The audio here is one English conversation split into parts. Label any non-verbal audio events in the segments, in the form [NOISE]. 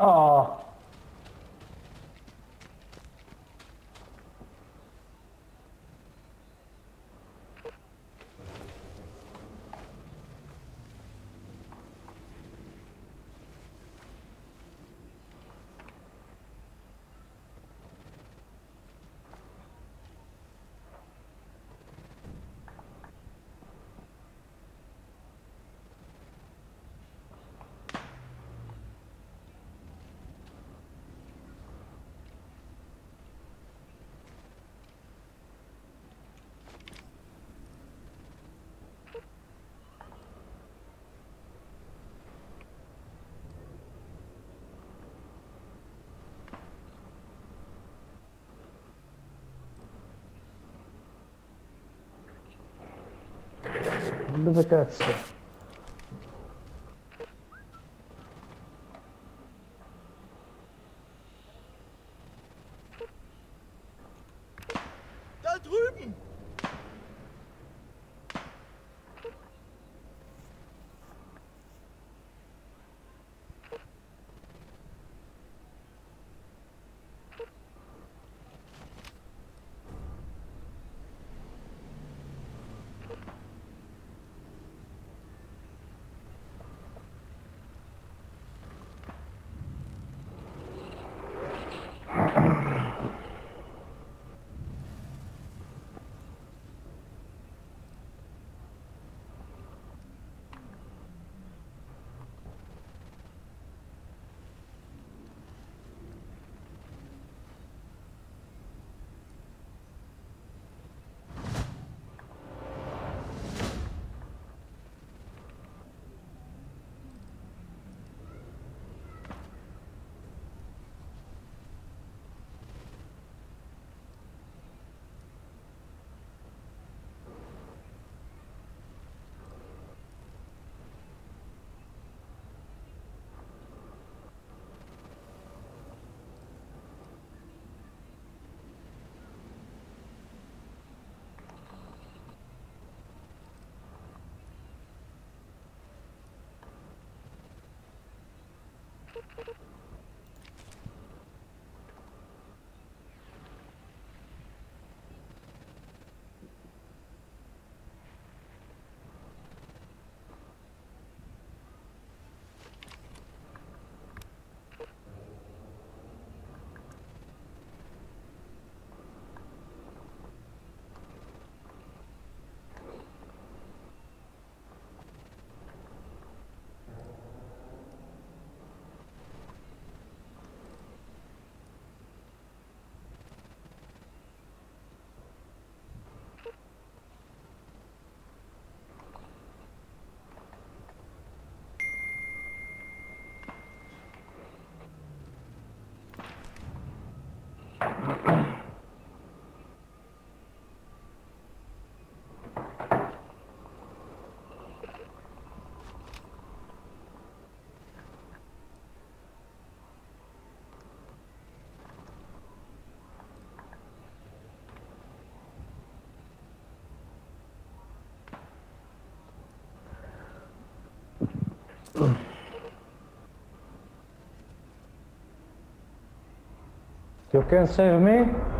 Oh. адвокация You can save me?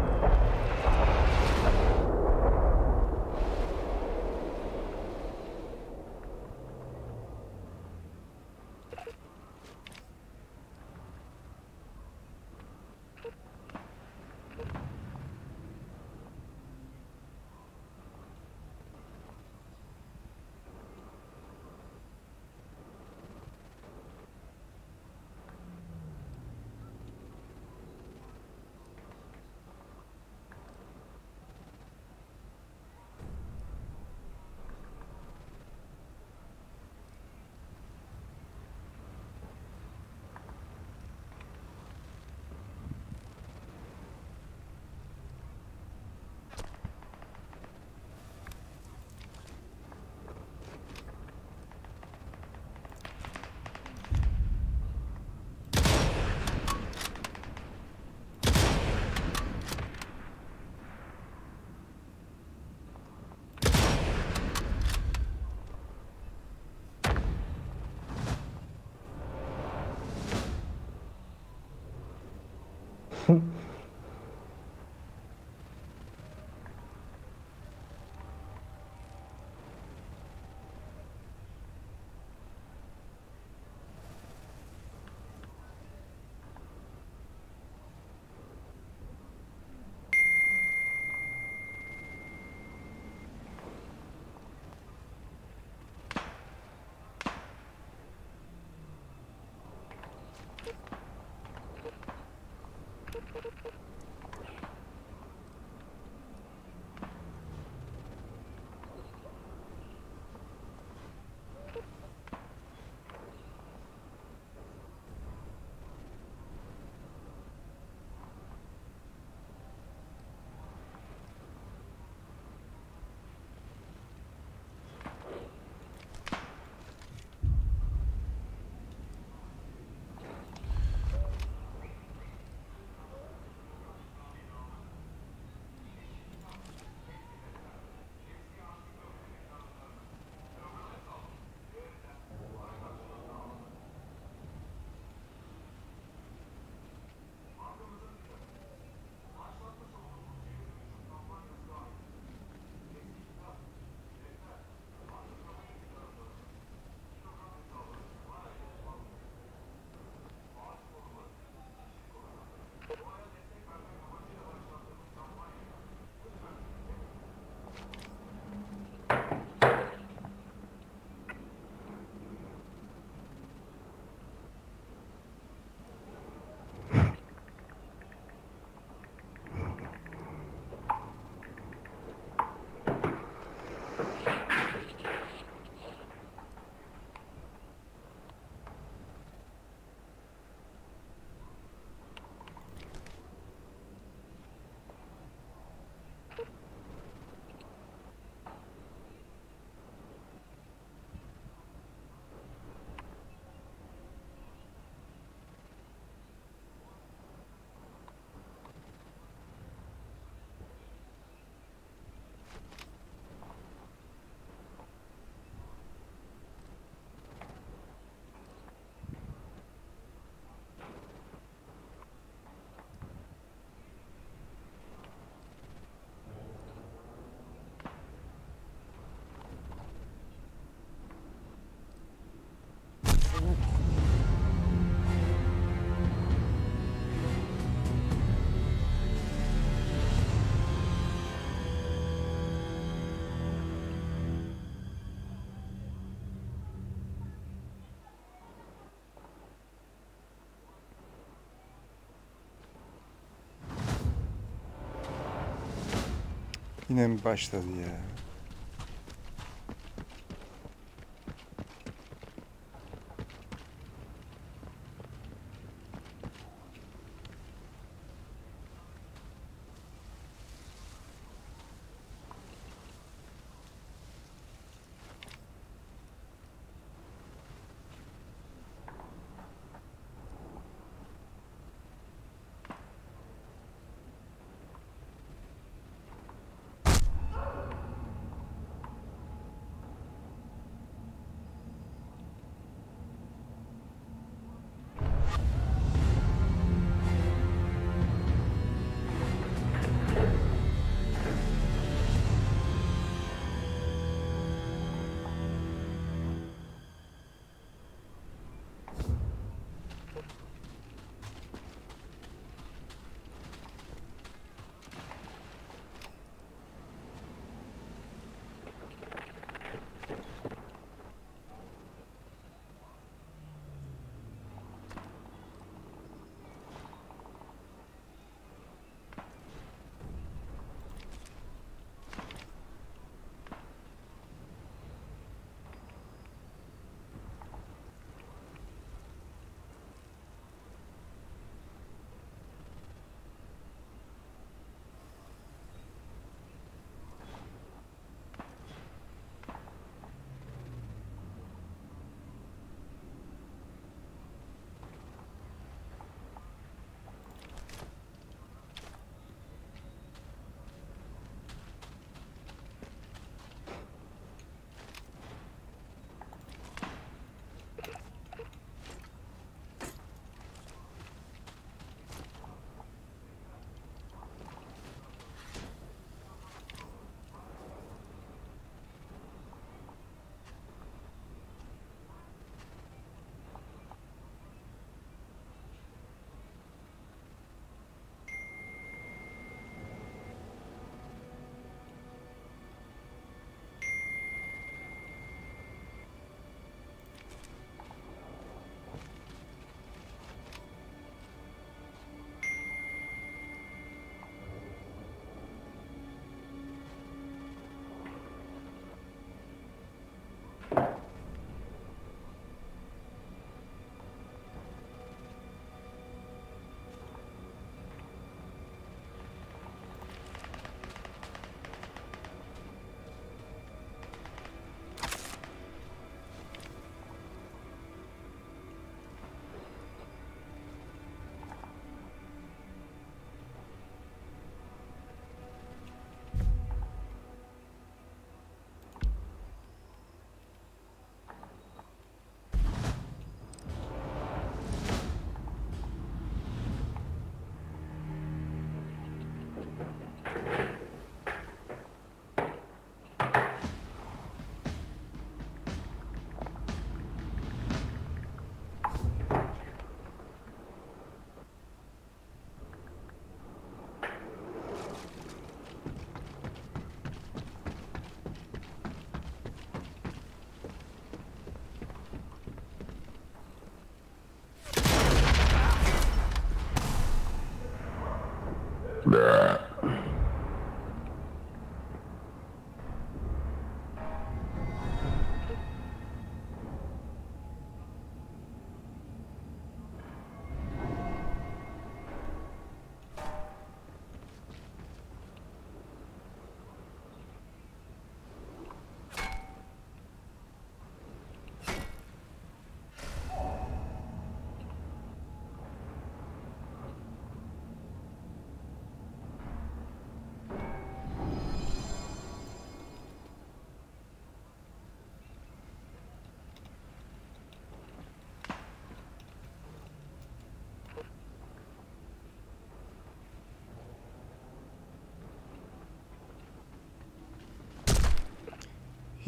Yine mi başladı ya?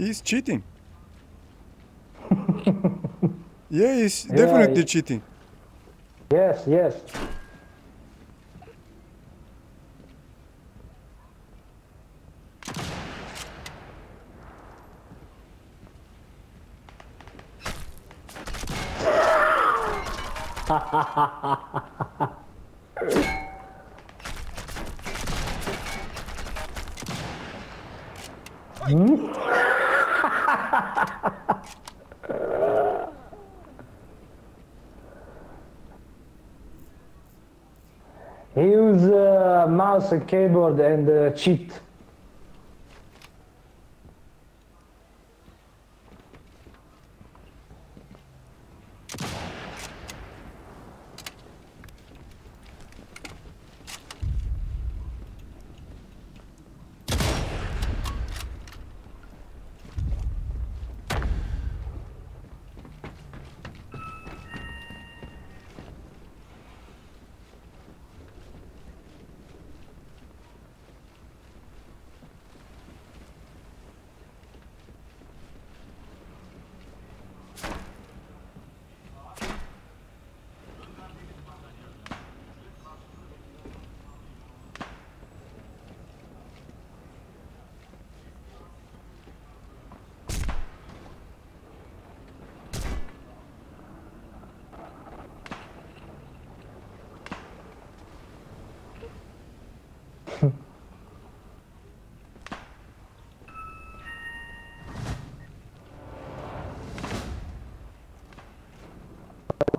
He's cheating. [LAUGHS] yeah, he's yeah, definitely he... cheating. Yes, yes. [LAUGHS] hmm? Mouse, and keyboard, and uh, cheat.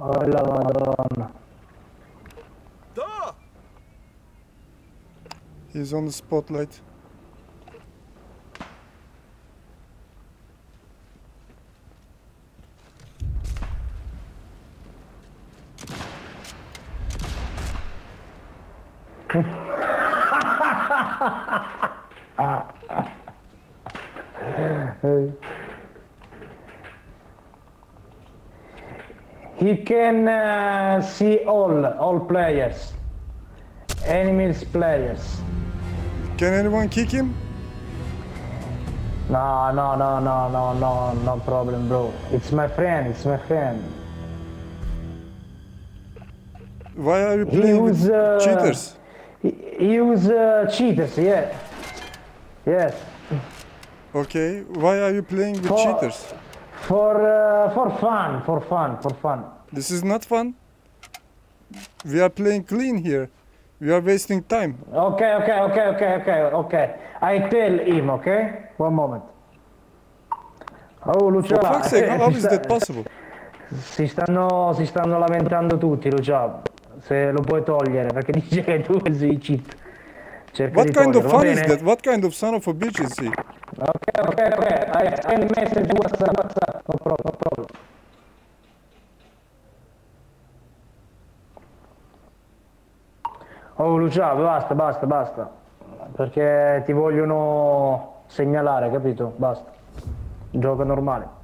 Oh la madonna. He's on the spotlight. [LAUGHS] He can uh, see all, all players. Enemies players. Can anyone kick him? No, no, no, no, no, no, no problem, bro. It's my friend, it's my friend. Why are you He playing with was, uh, cheaters? He, he use uh, cheaters, yeah. Yes. Okay, why are you playing with For- cheaters? For uh, for fun, for fun, for fun. This is not fun. We are playing clean here. We are wasting time. Okay, okay, okay, okay, okay, okay. I tell him, okay? One moment. Oh, For Lucia, fuck's sake, how, is that [LAUGHS] possible? Si stanno, si stanno lamentando tutti, Lucia. Se lo puoi togliere, perché [LAUGHS] dice che tu sei cheat. Cerca What di kind of toglierlo, va fun is that? What kind of son of a bitch is he? Ok, ok, ok. I, I message WhatsApp, WhatsApp. Lucia, basta, basta, basta. Perché ti vogliono segnalare, capito? Basta. Gioco normale.